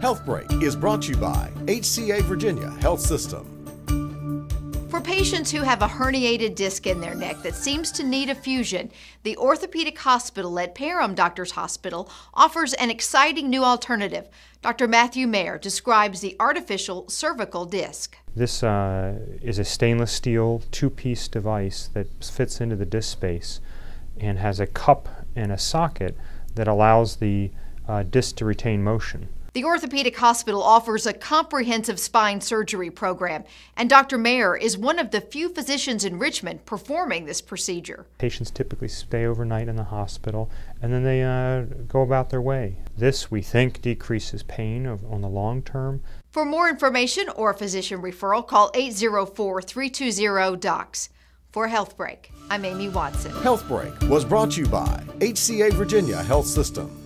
Health Break is brought to you by HCA Virginia Health System. For patients who have a herniated disc in their neck that seems to need a fusion, the orthopedic hospital at Parham Doctors Hospital offers an exciting new alternative. Dr. Matthew Mayr describes the artificial cervical disc. This uh, is a stainless steel two piece device that fits into the disc space and has a cup and a socket that allows the uh, disc to retain motion. The orthopedic hospital offers a comprehensive spine surgery program, and Dr. Mayr is one of the few physicians in Richmond performing this procedure. Patients typically stay overnight in the hospital and then they uh, go about their way. This, we think, decreases pain on the long term. For more information or a physician referral, call 804 320 DOCS. For Health Break, I'm Amy Watson. Health Break was brought to you by HCA Virginia Health System.